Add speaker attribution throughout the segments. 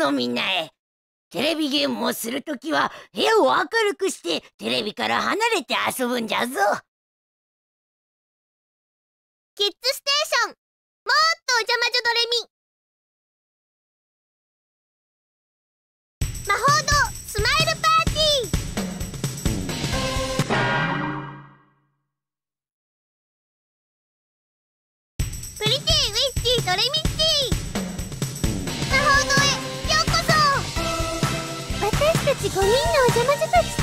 Speaker 1: のみんなへ。テレビゲームをするときは部屋を明るくしてテレビから離れて遊ぶんじゃぞ。
Speaker 2: キッズステーションもっとお邪魔女ドレミ魔法堂スマイルパーティープリティウィッチードレミッチーち5人のお邪魔女たちと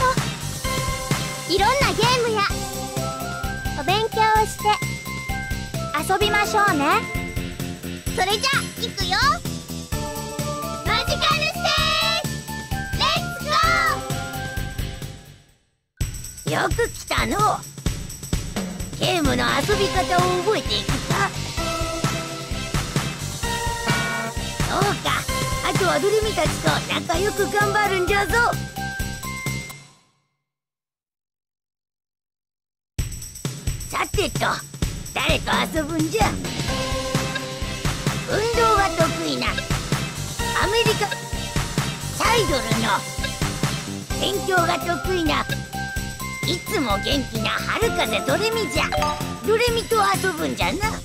Speaker 2: いろんなゲームやお勉強をして遊びましょうね。それじゃ行くよ。マジカルステージレッツゴ
Speaker 1: ー。よく来たの。ゲームの遊び方を覚えていくかそうか。あとはドレミたちと仲良く頑張るんじゃぞ。さてと誰と遊ぶんじゃ。運動が得意なアメリカサイドルの。勉強が得意ないつも元気な春風ドレミじゃ。ドレミと遊ぶんじゃな。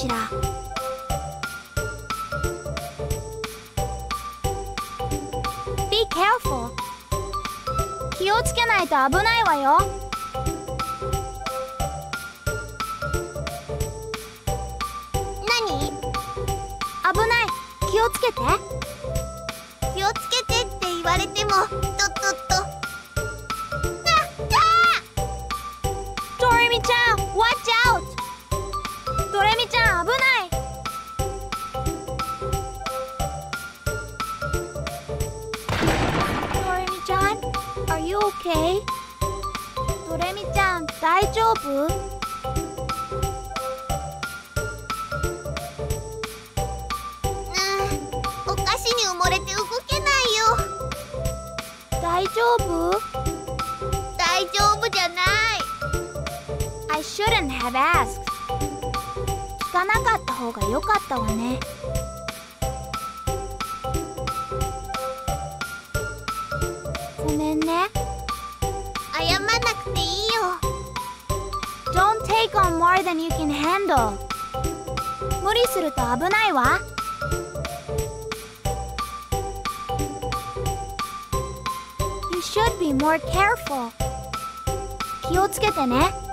Speaker 2: しら。気
Speaker 1: をつけないと危ないわよ。
Speaker 2: れて動けないよ。
Speaker 1: 大丈夫？
Speaker 2: 大丈夫じゃない。
Speaker 1: I shouldn't have asked. 聞かなかった方が良かったわね。ごめんね。
Speaker 2: 謝んなくていいよ。
Speaker 1: Don't take on more than you can handle. 無理すると危ないわ be more careful 気をつけてね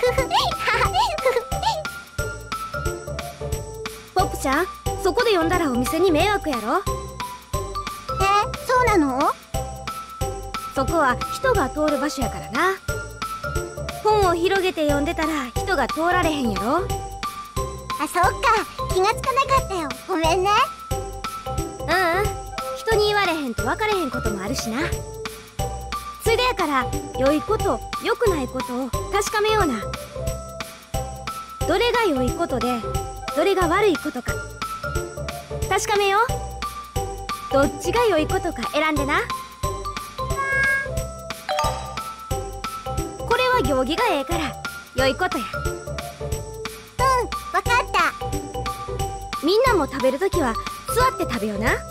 Speaker 2: ポップちゃん
Speaker 3: そこで呼んだらお店に迷惑やろ？
Speaker 2: えそうなの？
Speaker 3: そこは人が通る場所やからな。本を広げて読んでたら人が通られへんやろ？
Speaker 2: あそっか。気がつかなかったよ。ごめんね。
Speaker 3: うんうん。人に言われへんと分かれへんこともあるしなついでやから良いこと良くないことを確かめような。どれが良いことでどれが悪いことか。確かめよう。どっちが良いことか選んでな。これは行儀がええから良いことや。
Speaker 2: うんわかった。
Speaker 3: みんなも食べるときは座って食べような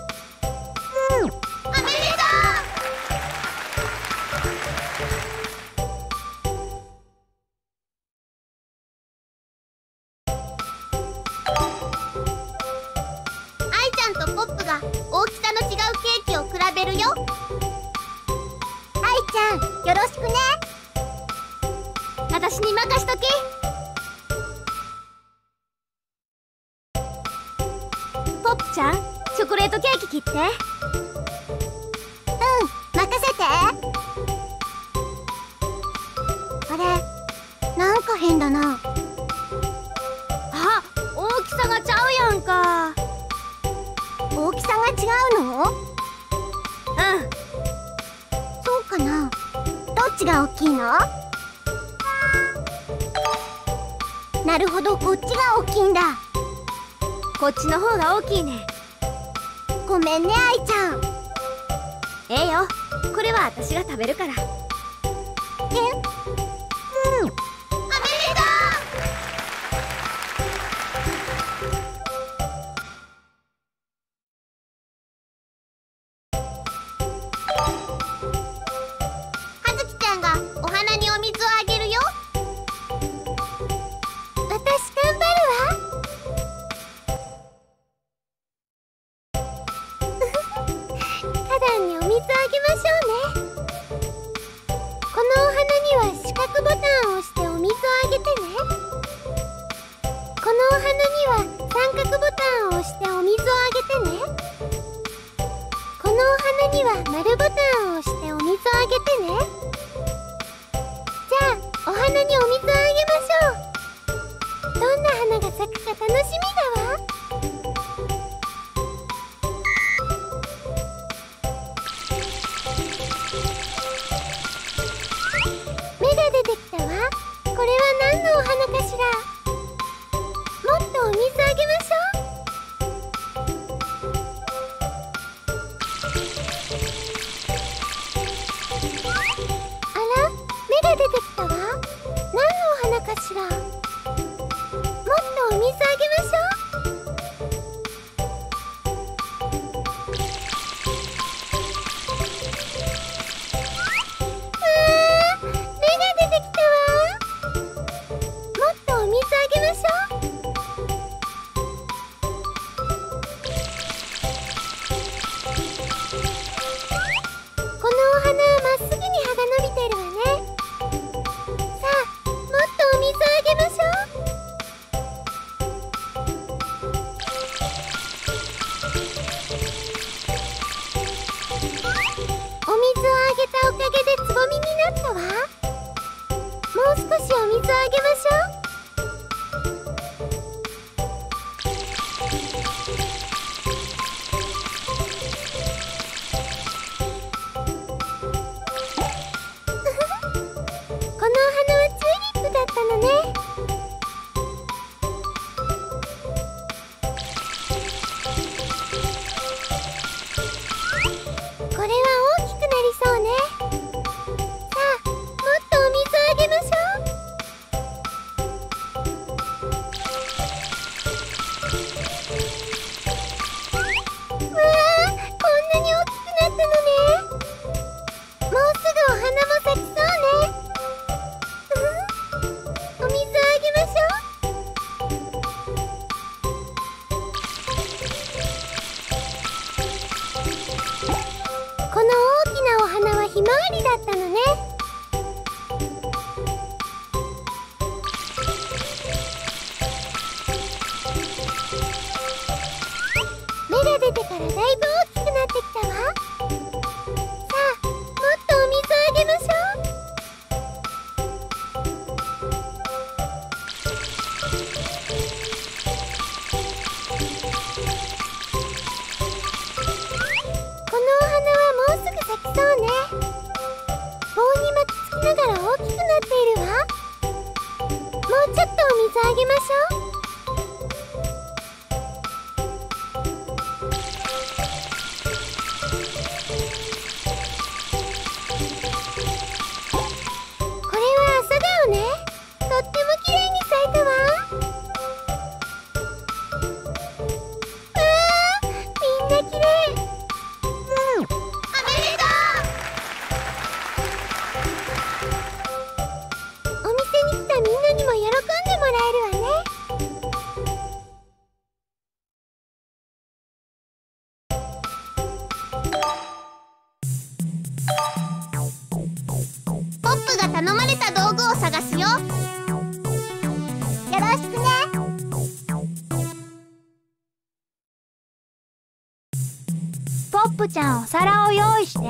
Speaker 2: ちゃんお
Speaker 4: 皿を用意して。
Speaker 2: うん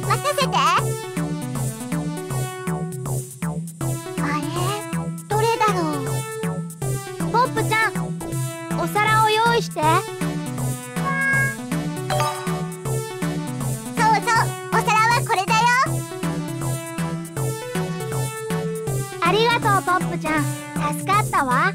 Speaker 2: 任せて。あれ？どれだろう？
Speaker 4: ポップちゃんお皿を用意して。
Speaker 2: そうそうお皿はこれだよ。
Speaker 1: ありがとうポップちゃん。助かったわ。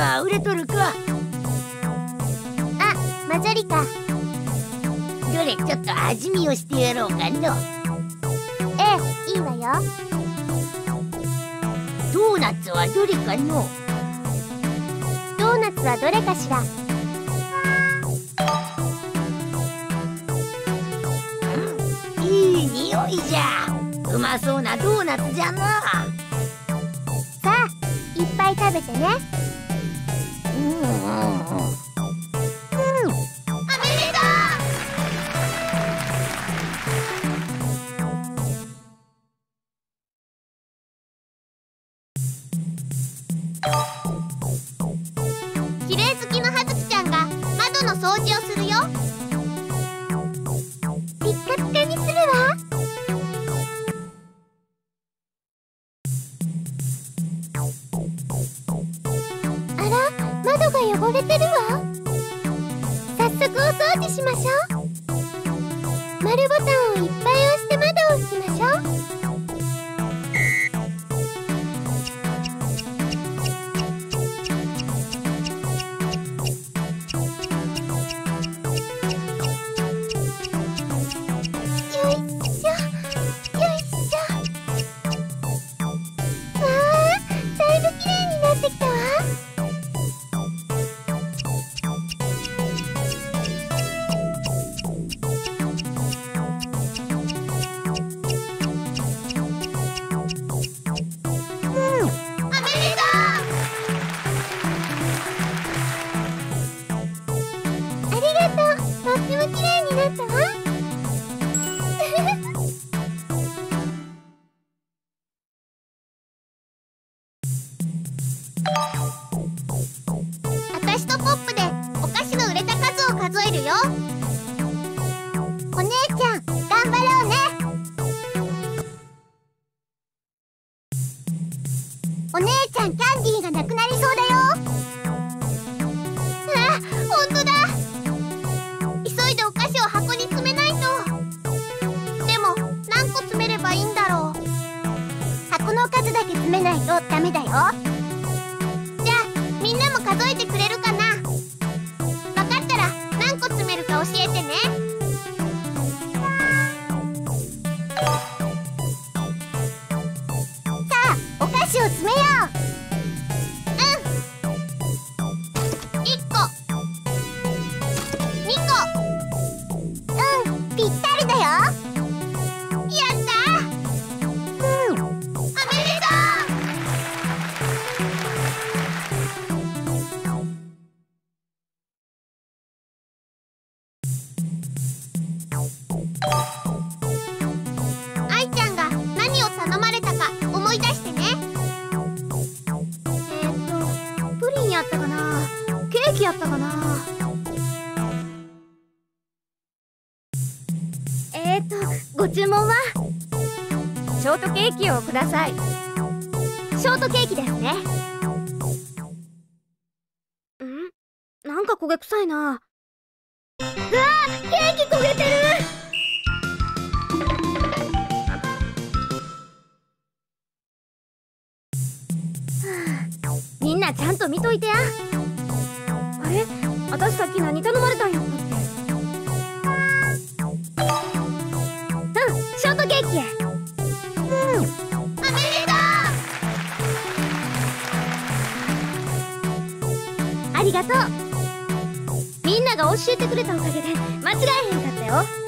Speaker 5: があふれとるか。
Speaker 1: あマジョリカ
Speaker 5: どれちょっと味見をしてやろうかの。
Speaker 1: ええいいわよ。
Speaker 5: ドーナツはどれかの。
Speaker 1: ドーナツはどれかしら。
Speaker 5: いい匂いじゃ。うまそうなドーナツじゃな。
Speaker 1: さあいっぱい食べ
Speaker 2: てね。
Speaker 1: Oh. キをください。ショートケーキですね。ん？なんか焦げ臭いな。うわケーキ焦げてる。みんなちゃんと見といてや。あれ？私さっき何頼まれたんや？がとう。みんなが教えてくれたおかげで間違えへんかったよ。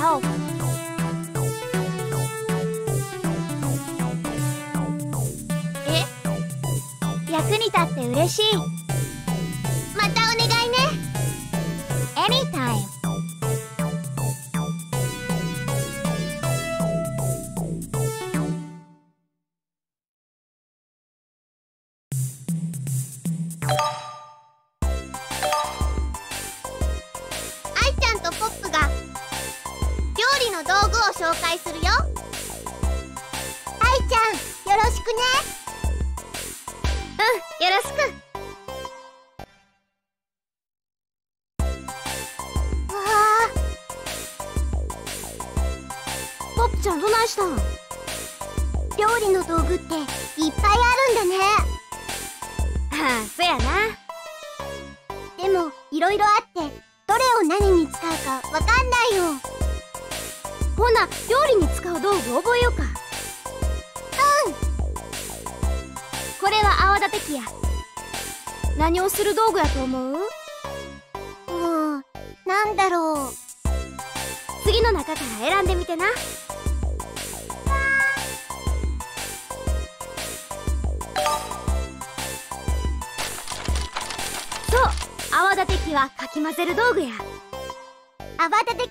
Speaker 2: Help. え？役に立って嬉しい。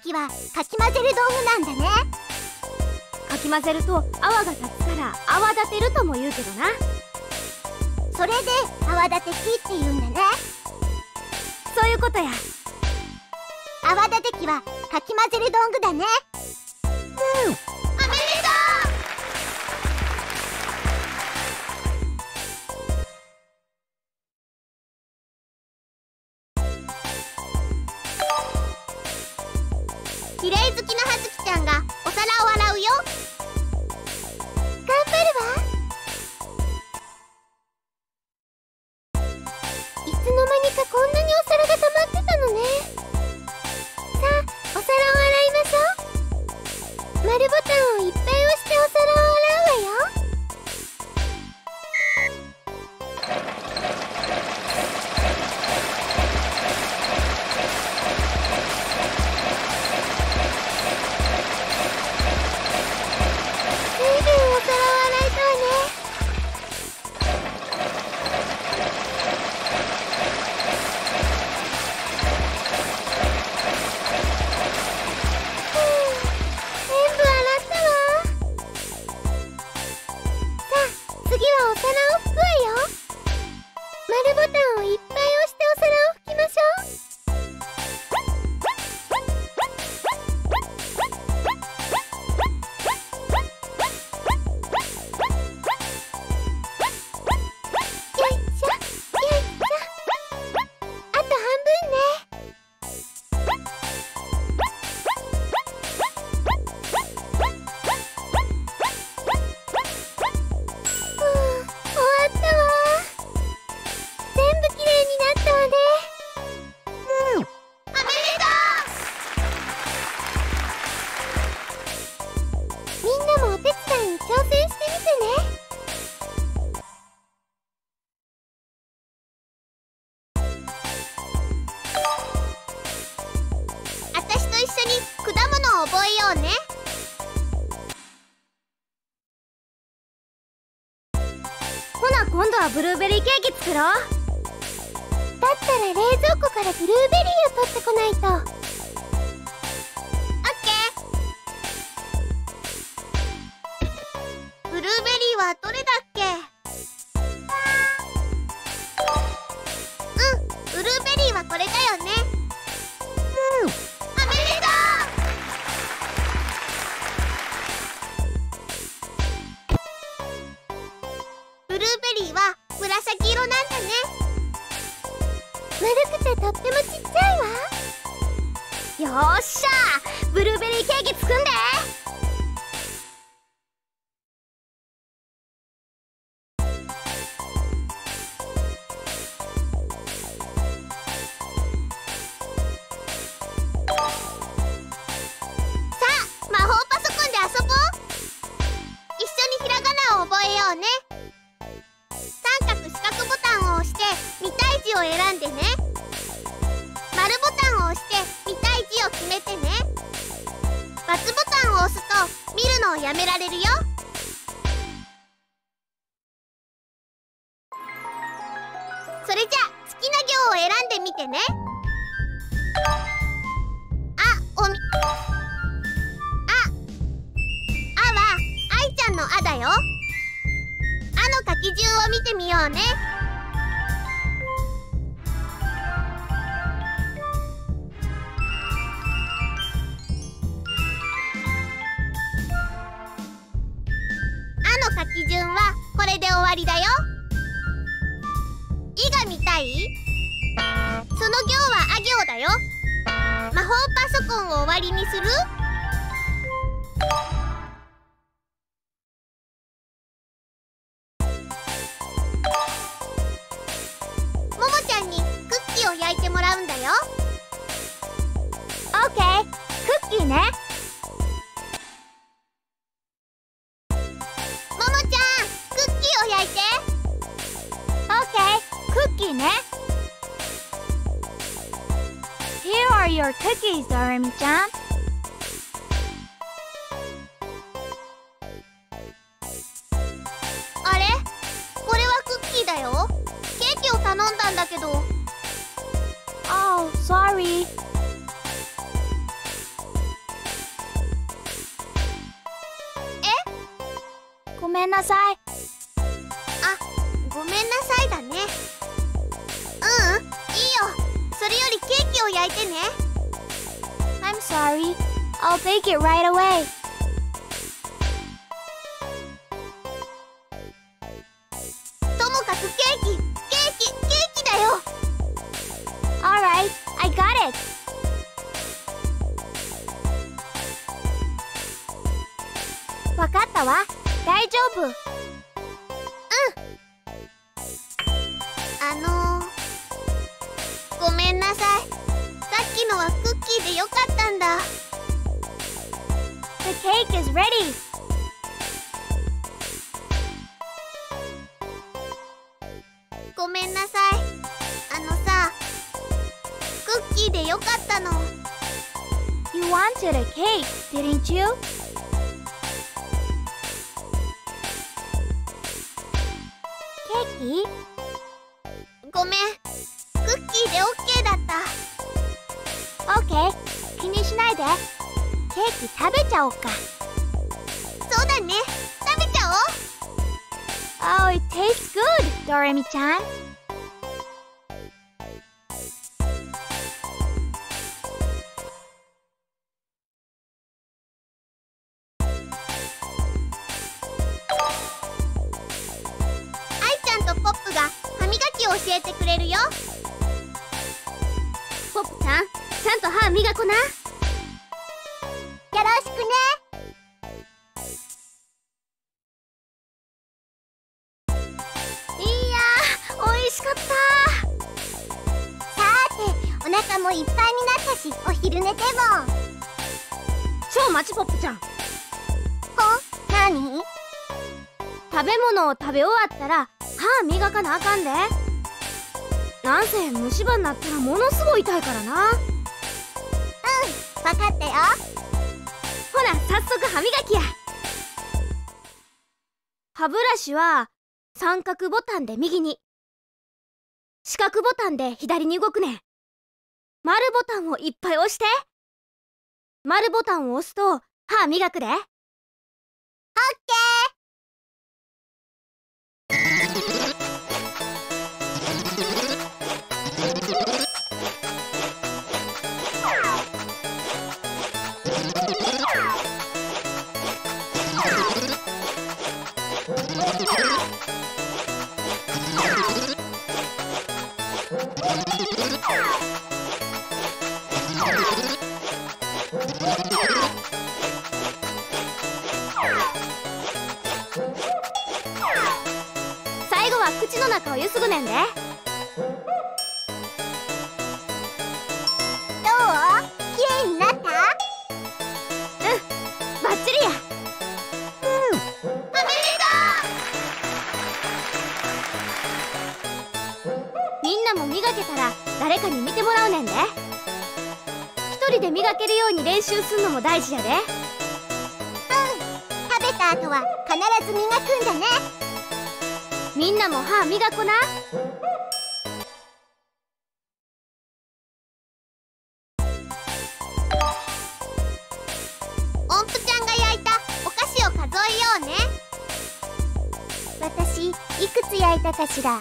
Speaker 5: 時はかき混ぜる道具
Speaker 2: なんだね。
Speaker 5: かき混ぜると泡が立つから泡立てるとも言うけどな。
Speaker 2: それで泡立て器って言うんだね。
Speaker 5: そういうことや。
Speaker 2: 泡立て器はかき混ぜる道具だね。
Speaker 4: ブルーベリーケーキ作ろう。だ
Speaker 1: ったら冷蔵庫からブルーベリーを取ってこないと。
Speaker 4: Cookies, ドレミちゃん。あれ？これはクッキーだよ。ケーキを頼んだんだけど。Oh, sorry. え？ごめんなさい。あごめんなさいだね。ううんいいよ。それよりケーキを焼いてね I'm sorry I'll bake it right away ともかくケーキケーキケーキだよ Alright, I got it わかっ cake is ready ごめんなさいあのさクッキーでよかったの You wanted a cake, didn't you? ケーキ食べちゃおうか。そうだね。食べちゃおう。Oh, it tastes good,
Speaker 1: Doremi-chan.
Speaker 4: 食べ物を食べ終わったら歯磨かなあかんで。なんせ虫歯になったらものすごい痛いからな。
Speaker 1: 分かったよ。
Speaker 4: ほな早速歯磨きや。歯ブラシは
Speaker 3: 三角ボタンで右に四角ボタンで左に動くねん。丸ボタンをいっぱい押して丸ボタンを押すと歯磨くで。オッケ最 Thank you. 口の中をゆすぐねんで。
Speaker 1: どう？綺麗になった？
Speaker 3: バッチリや。みんなも磨けたら誰かに見てもらうねんで。一人で磨けるように練習すんのも大事やで。
Speaker 1: 食べた後は必ず磨くんだね
Speaker 3: みんなも歯磨こな。
Speaker 1: 音符ちゃんが焼いたお菓子を数えようね。私いくつ焼いたかしら。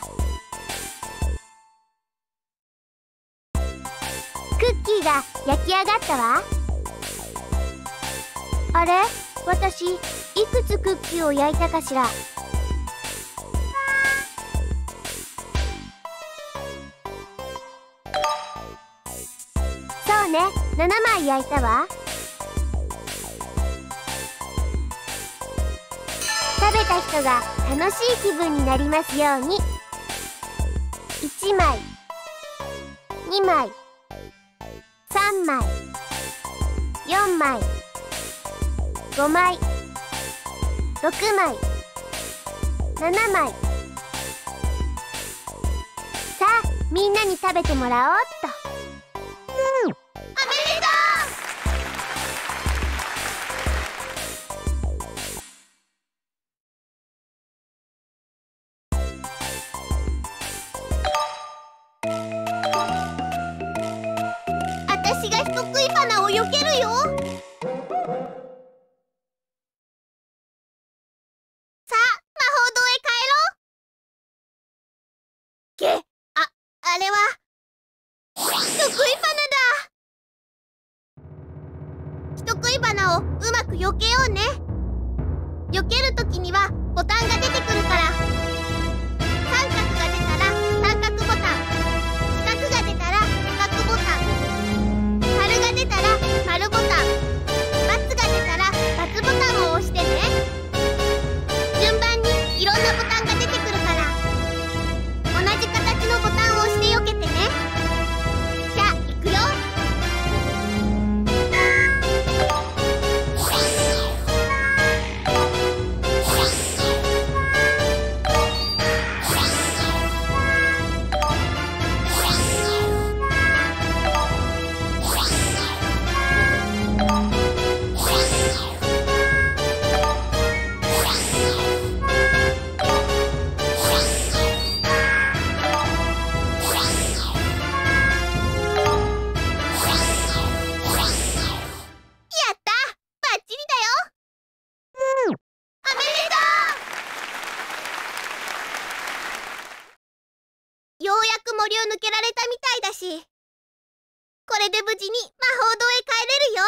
Speaker 1: クッキーが焼き上がったわ。あれ？私いくつクッキーを焼いたかしら。そうね。7枚焼いたわ。食べた人が楽しい気分になりますように。1枚。2枚。3枚。4枚。5枚。6枚。7枚。さあみんなに食べてもらおうっと。これで無事に魔法堂へ帰れるよ。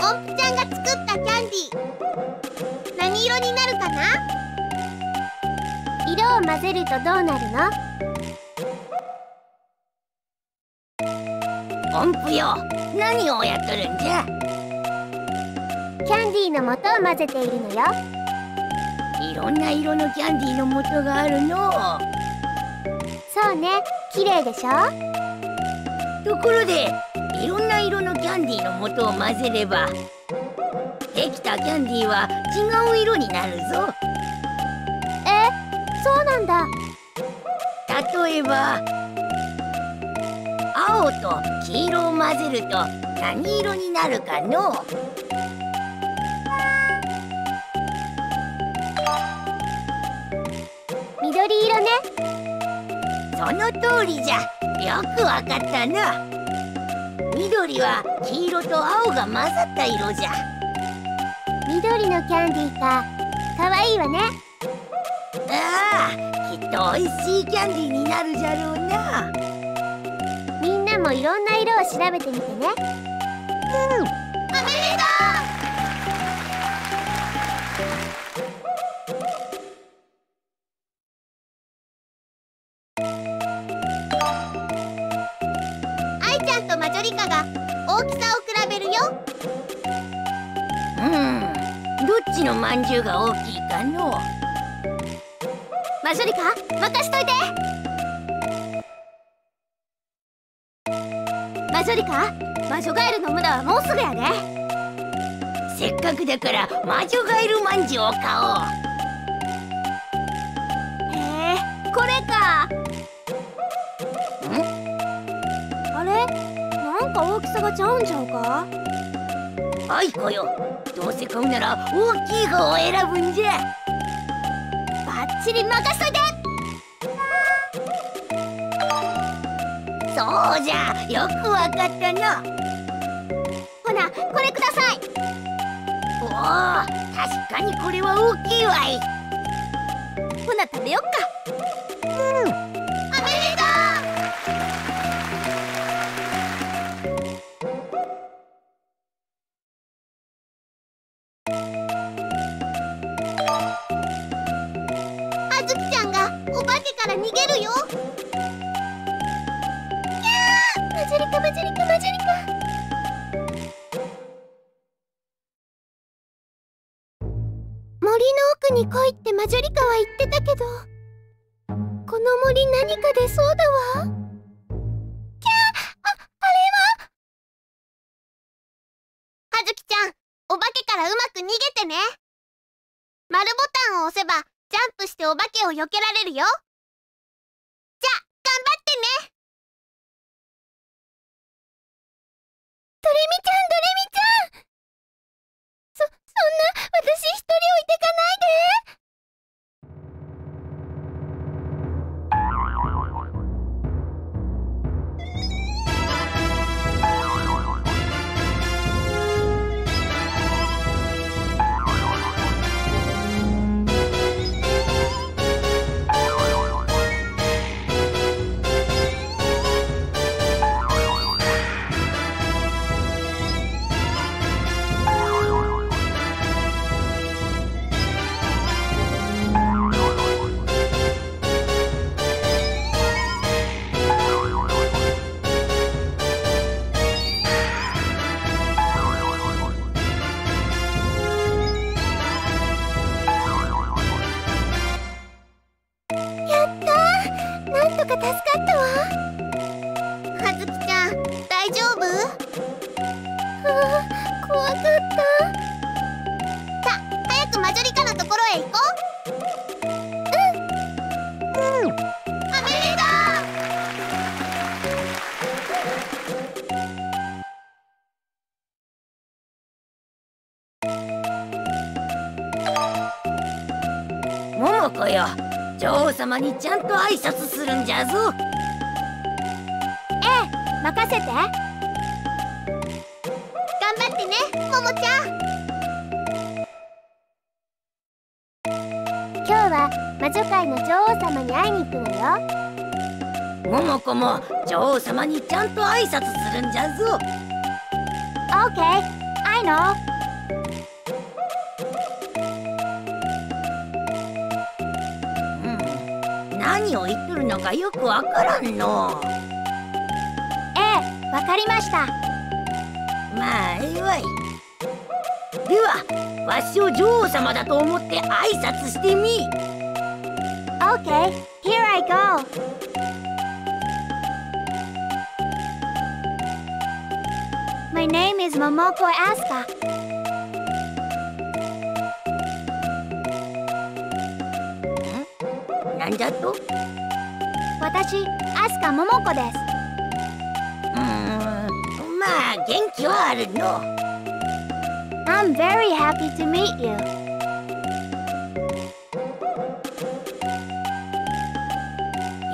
Speaker 1: 音符ちゃんが作ったキャンディー。何色になるかな？色を混ぜるとどうなるの？
Speaker 5: 音符よ。何をやっとるんじゃ？
Speaker 1: キャンディーの素を混ぜているのよ
Speaker 5: いろんな色のキャンディーの素があるの。
Speaker 1: そうね。綺麗でしょ？
Speaker 5: ところでいろんな色のキャンディーの素を混ぜればできたキャンディーは違う色になるぞ。
Speaker 1: え？そうなんだ。
Speaker 5: 例えば青と黄色を混ぜると何色になるかの？
Speaker 1: 緑色ね。
Speaker 5: その通りじゃ。よくわかったな。緑は黄色と青が混ざった色じゃ。
Speaker 1: 緑のキャンディーか。かわいいわね。
Speaker 5: ああきっと美味しいキャンディーになるじゃろうな。
Speaker 1: みんなもいろんな色を調べてみてね。
Speaker 2: おめ大きさを比べるよ。
Speaker 5: うん。どっちのまんじゅうが大きいかの。
Speaker 2: マジョリカ任しといて。マジョリカ魔女ガエルの村はもうすぐやで
Speaker 5: せっかくだから魔女ガエルまんじゅうを買おう。
Speaker 2: へえこれかなんか大きさがちゃうんちゃうか？
Speaker 5: はいこよどうせ買うなら大きい方を選ぶんじゃ。
Speaker 2: バッチリ任しといて。
Speaker 5: そうじゃよくわかったな
Speaker 2: ほなこれください。
Speaker 5: おお確かにこれは大きいわい。
Speaker 2: ほな食べよっか。うんを避けられるよ。
Speaker 1: かった
Speaker 2: さ早くマジョリカのところへ行こう。うん、うん、おめでと
Speaker 5: 桃子よ女王様にちゃん。と挨拶するん。じゃぞええ
Speaker 1: 任せて
Speaker 2: ももちゃん。
Speaker 1: 今日は魔女界の女王様に会いに行くのよ。
Speaker 5: 桃子も女王様にちゃんと挨拶するんじゃぞ。
Speaker 1: OK I know
Speaker 5: うん。何を言っとるのかよくわからんの。
Speaker 1: ええわかりました。
Speaker 5: まあええわいではわしを女王様だと思って挨拶してみ。
Speaker 1: OK here I go. My name is Momoko Asuka.
Speaker 5: なんだと？
Speaker 1: 私アスカ桃子です。
Speaker 5: うんまあ元気はあるの
Speaker 2: I'm very happy to meet you.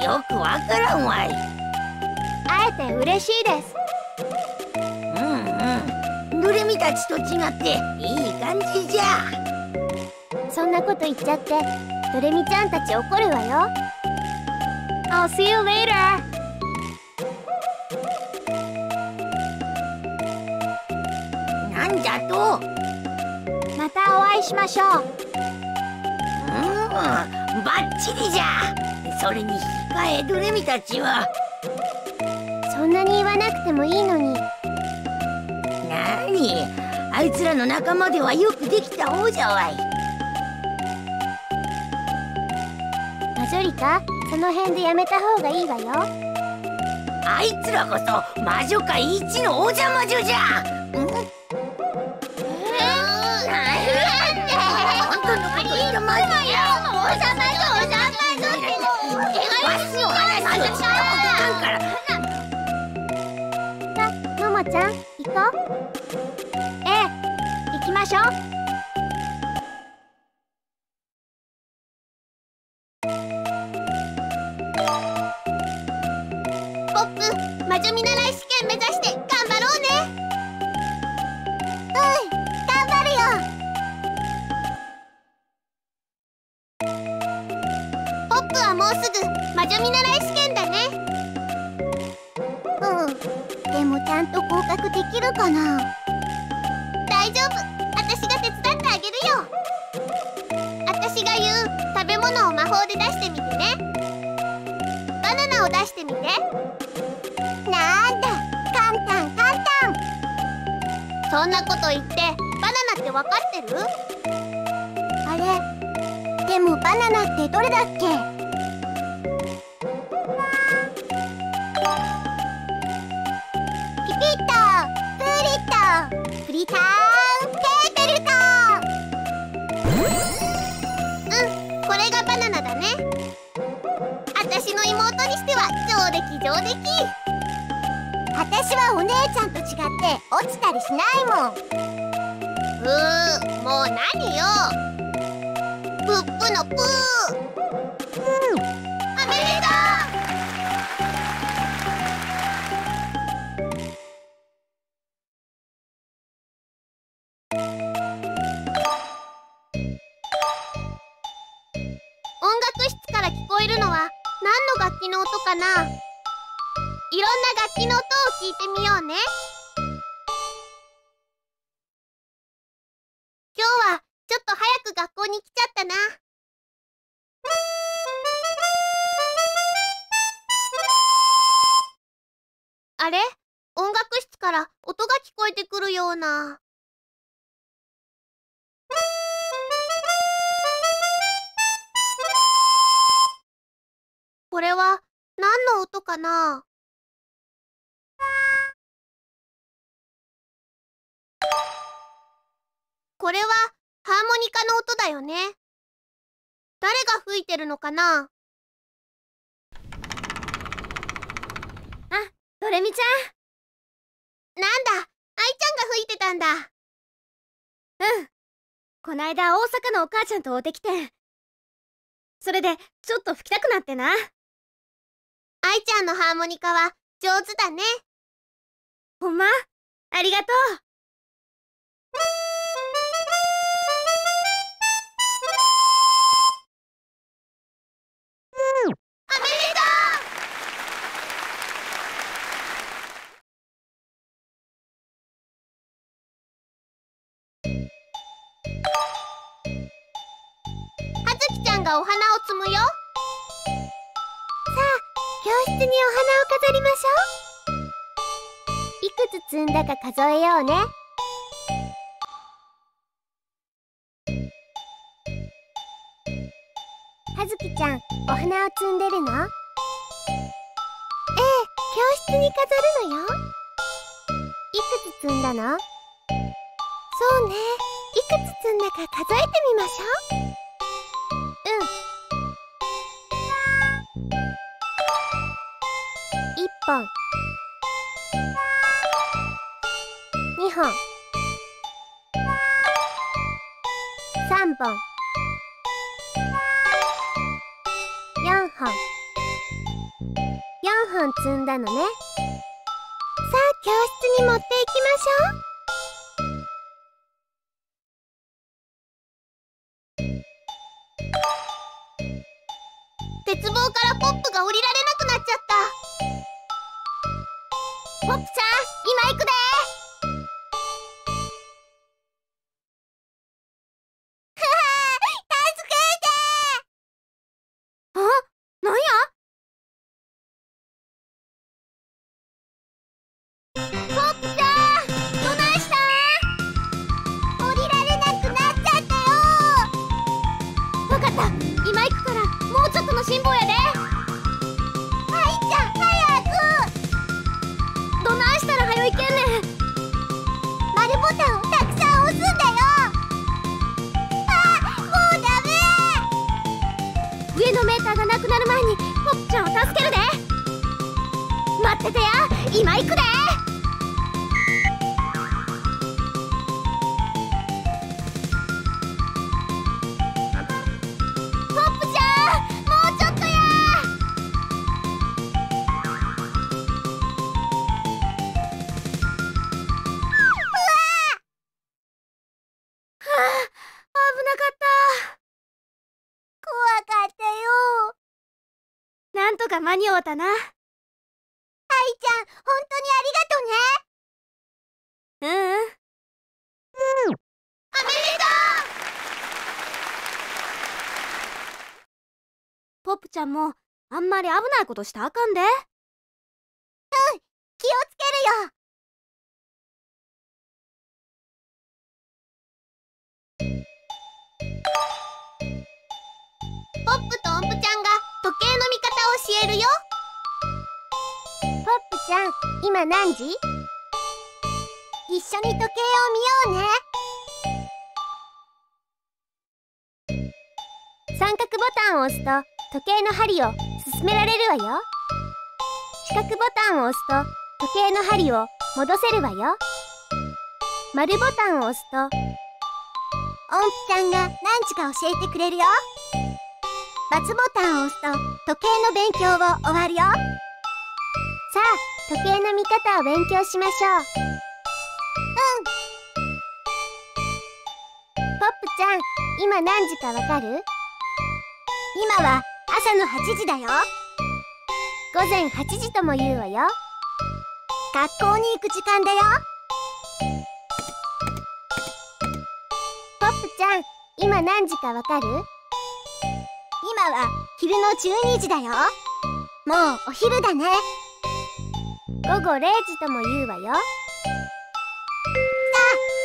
Speaker 5: よくわからんわい。
Speaker 2: 会えて嬉しいです。
Speaker 5: うんうん。ドレミたちと違っていい感じじゃ。
Speaker 2: そんなこと言っちゃってドレミちゃんたち怒るわよ。I'll see you later.
Speaker 5: なんじゃと
Speaker 2: またお会いしましょう。
Speaker 5: うんバッチリじゃ。それに引き換えドレミたちは。
Speaker 2: そんなに言わなくてもいいのに。
Speaker 5: なにあいつらの仲間ではよくできた方じゃわい。
Speaker 2: マジョリカその辺でやめた方がいいわよ。
Speaker 5: あいつらこそ魔女界一のお邪魔女じゃ。うん
Speaker 2: ちゃん行こう。ええ行きましょう。楽室から聞こえるのは何の楽器の音かな？いろんな楽器の音を聞いてみようね。今日はちょっと早く学校に来ちゃったな。あれ？音楽室から音が聞こえてくるような。かなこれはハーモニカの音だよね。誰が吹いてるのかな？あ、ドレミちゃん。なんだ、アイちゃんが吹いてたんだ。うん。こないだ大阪のお母ちゃんと会うてきてん。それでちょっと吹きたくなってな愛ちゃんのハーモニカは上手だね。ほんま？ありがとう。はずきちゃんがお花を摘むよ教室にお花を飾りましょう。いくつ摘んだか数えようね。はずきちゃんお花を摘んでるの？ええ教室に飾るのよ。いくつ摘んだの？そうね。いくつ摘んだか数えてみましょう。うん一本。本3本。4本。4本積んだのね。さあ教室に持っていきましょう。
Speaker 3: 鉄棒からポップが降りられなくなっちゃった。行くで間に合うたな。はいちゃん本当にありがとね。うんうん。おめでとう。ポップちゃんもあんまり危ないことしたらあかんで。うん気をつけるよ。ポップと音符ちゃんが時計の見方えるよ。
Speaker 2: ポップちゃん今何時？
Speaker 3: 一緒に時計を見ようね。
Speaker 2: 三角ボタンを押すと時計の針を進められるわよ。四角ボタンを押すと時計の針を戻せるわよ。丸ボタンを押すと
Speaker 3: 音符ちゃんが何時か教えてくれるよ。ボタンを押すと時計の勉強を終わるよ。
Speaker 2: さあ時計の見方を勉強しましょう。うん。ポップちゃん今何時かわかる？
Speaker 3: 今は朝の8時だよ。
Speaker 2: 午前8時とも言うわよ。
Speaker 3: 学校に行く時間だよ。
Speaker 2: ポップちゃん今何時かわかる？
Speaker 3: 今は昼の12時だよ。もうお昼だね。
Speaker 2: 午後0時とも言うわよ。
Speaker 3: さ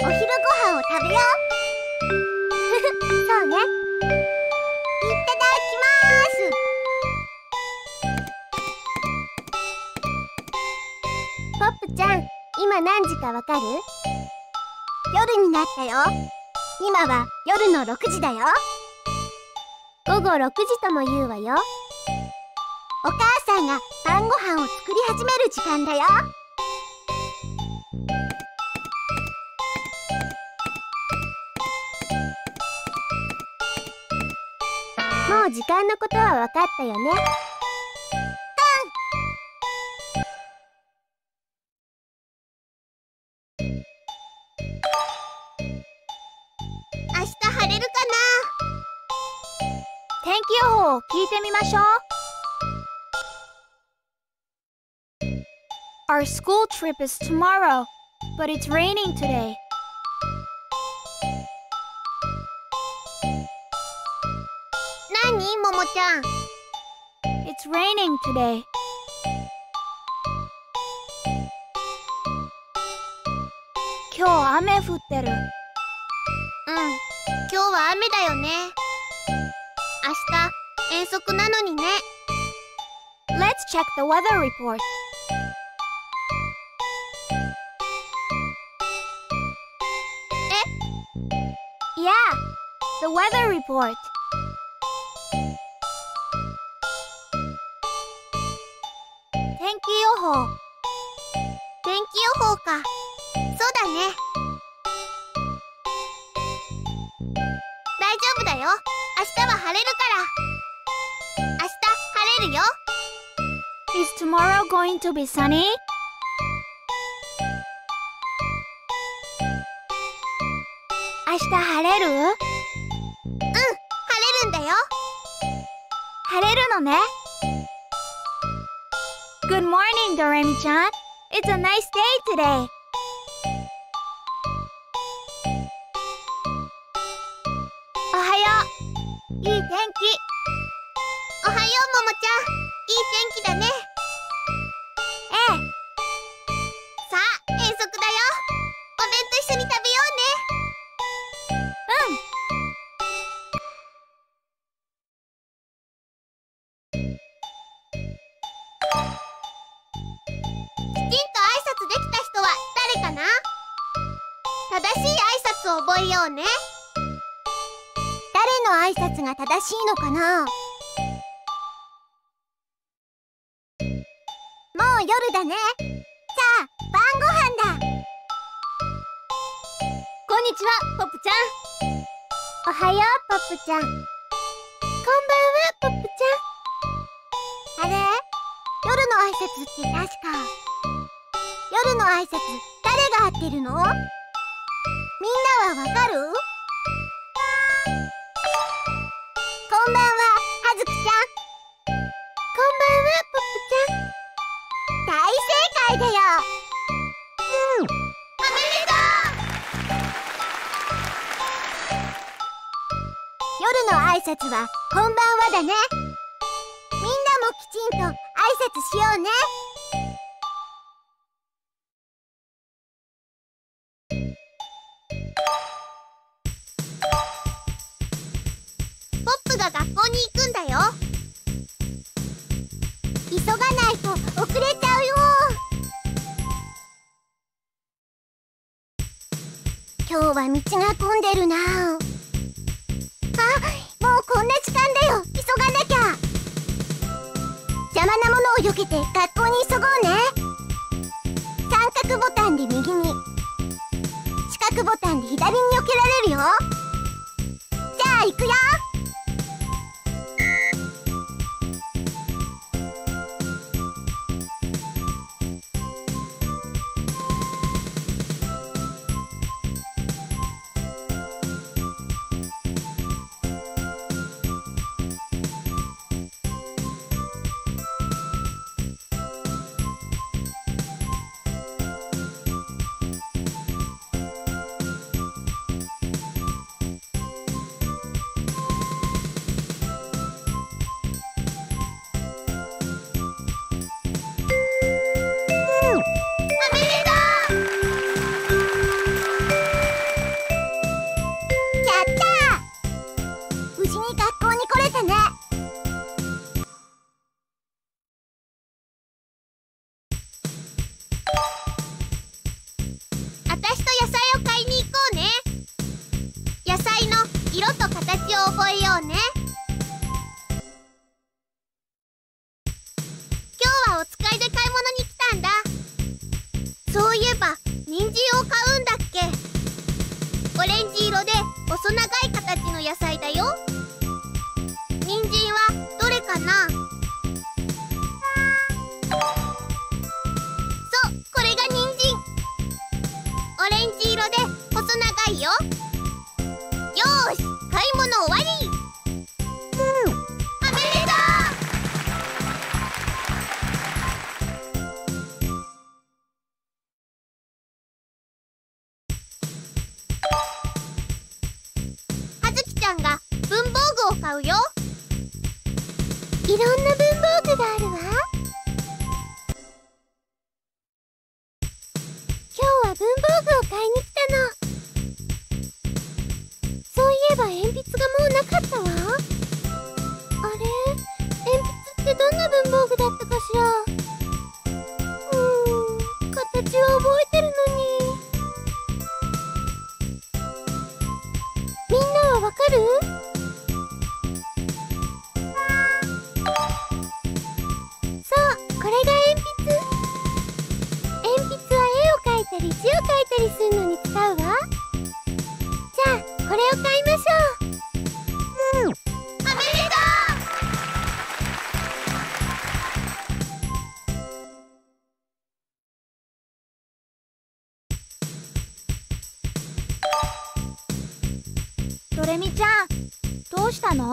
Speaker 3: あお昼ご飯を食べよう。
Speaker 2: そうね。
Speaker 3: いただきます。
Speaker 2: ポップちゃん今何時かわかる？
Speaker 3: 夜になったよ。今は夜の6時だよ。
Speaker 2: 午後6時とも言うわよ。
Speaker 3: お母さんが晩ご飯を作り始める時間だよ。
Speaker 2: もう時間のことはわかったよね。を聞いてみましょう
Speaker 4: Our school trip is tomorrow, but it's raining today.
Speaker 3: な何ももちゃん
Speaker 4: It's raining today. 今日雨降ってる。
Speaker 3: うん今日は雨だよね明日遠足なのにね
Speaker 4: Let's check the weather report. Yeah, the weather report. 天気予報。
Speaker 3: 天気予報か
Speaker 2: そうだね大丈夫だよ明日は晴れるからるよ
Speaker 4: Is tomorrow going to be sunny? 明日晴れる
Speaker 2: 晴れるんだよ
Speaker 4: 晴れるのね Good morning, Doremi-chan. It's a nice day today.
Speaker 2: しいのかな？もう夜だね。さあ晩ご飯だ。こんにちはポップちゃん。おはようポップちゃん。こんばんはポップちゃん。あれ？夜の挨拶って確か。夜の挨拶誰が合ってるの？みんなはわかる？挨拶はこんばんはだね。みんなもきちんと挨拶しようね。ポップが学校に行くんだよ。急がないと遅れちゃうよ。今日は道が混んでるな。こんな時間だよ。急がなきゃ。邪魔なものを避けて学校そういえば人参を買う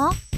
Speaker 2: ど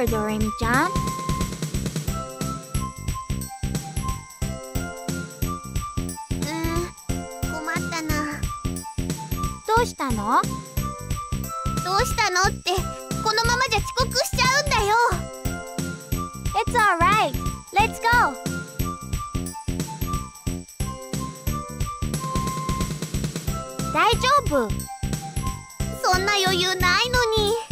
Speaker 4: matter ドレミちゃん。
Speaker 2: うーん困ったな。
Speaker 4: どうしたの？
Speaker 2: どうしたのってこのままじゃ遅刻しちゃうんだよ。
Speaker 4: It's alright Let's go. 大丈夫。
Speaker 2: そんな余裕ないのに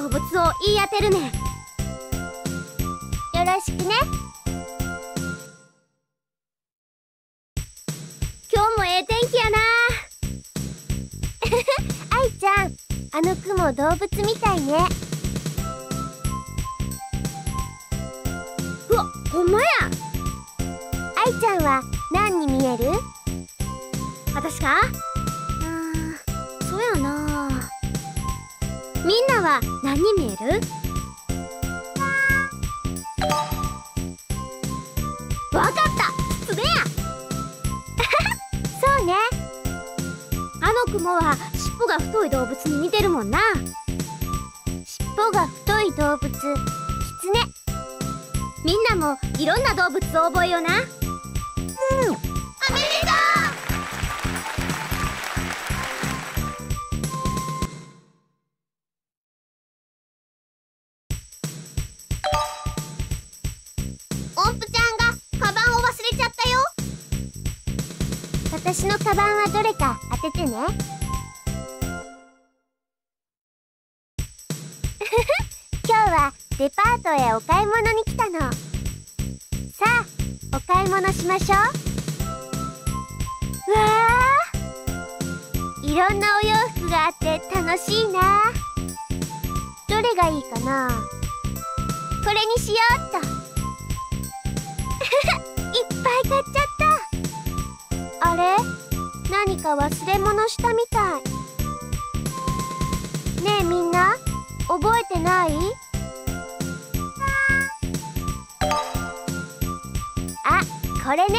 Speaker 2: 動物を言い当てるね。よろしくね。今日もええ天気やな。愛ちゃんあの雲動物みたいね。うわほんまや。愛ちゃんは何に見える？私か？みんなは何に見える？わかった！つべやそうね。あの雲は尻尾が太い動物に似てるもんな。尻尾が太い動物キツネみんなもいろんな動物を覚えような。どれか当ててね。今日はデパートへお買い物に来たの。さあお買い物しましょう。わーいろんなお洋服があって楽しいな。どれがいいかな。これにしようっと。いっぱい買っちゃった。あれ？何か忘れ物したみたい。ねえみんな覚えてない？あこれね。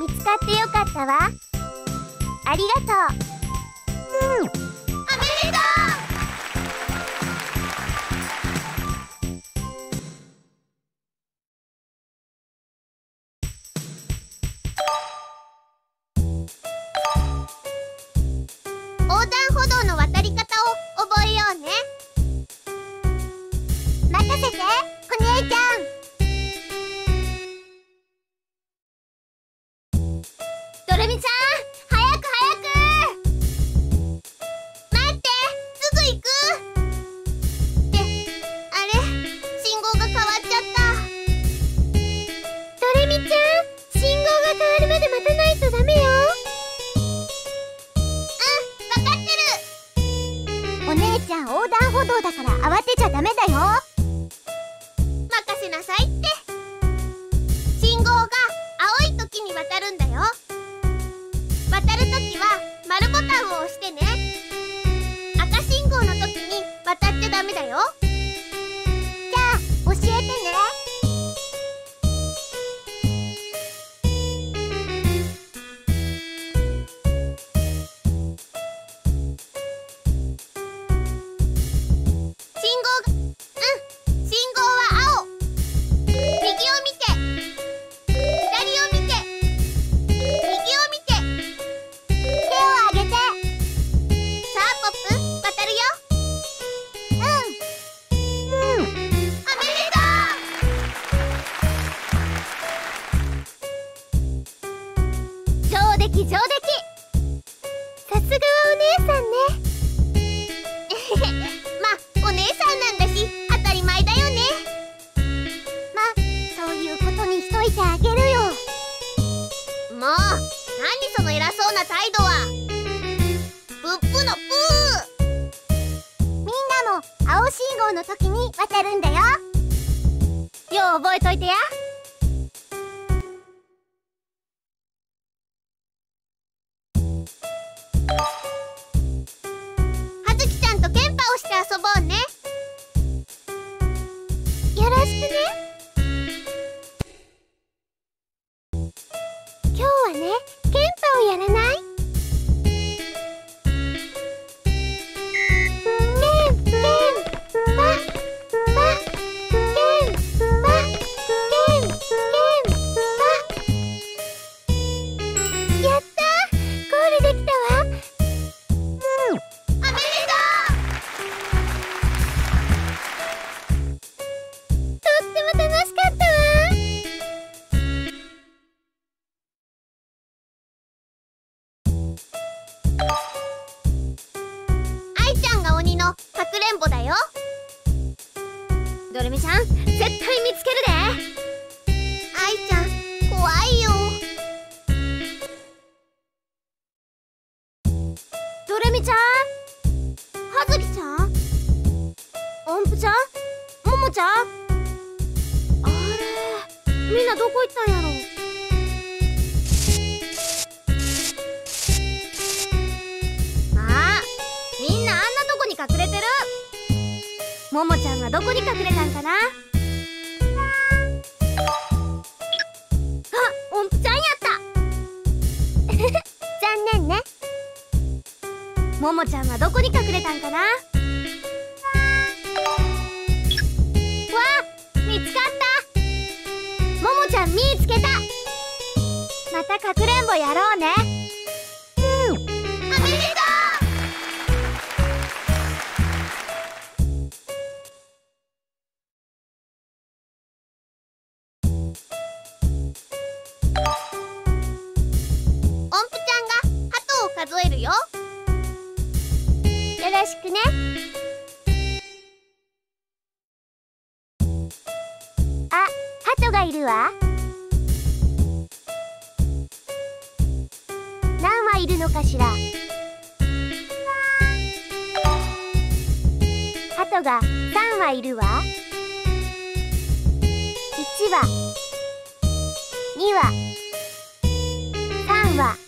Speaker 2: 見つかってよかったわ。ありがとう。うんうね。任せお姉ちゃん。
Speaker 4: は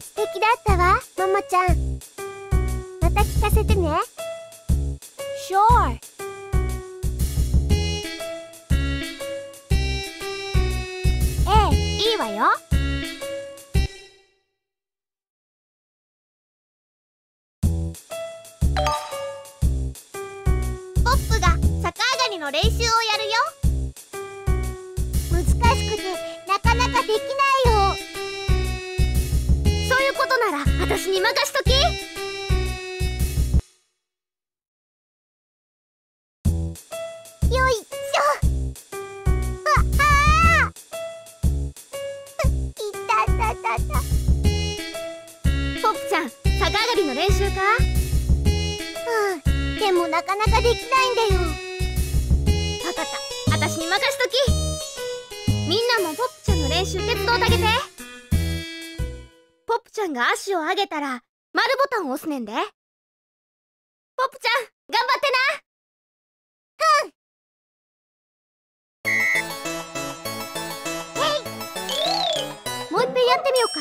Speaker 6: 素敵
Speaker 2: だったわももちゃん。また聞かせてね。
Speaker 4: Sure ええいいわよ。
Speaker 3: ポップが逆上がりの練習をやるよ。
Speaker 2: 難しくてなかなかできない
Speaker 3: に任しときげたら丸ボタン押すねんで。ポップちゃん頑張ってな。もうい。っぺんやってみようか。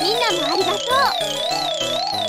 Speaker 3: みんなもありがとう。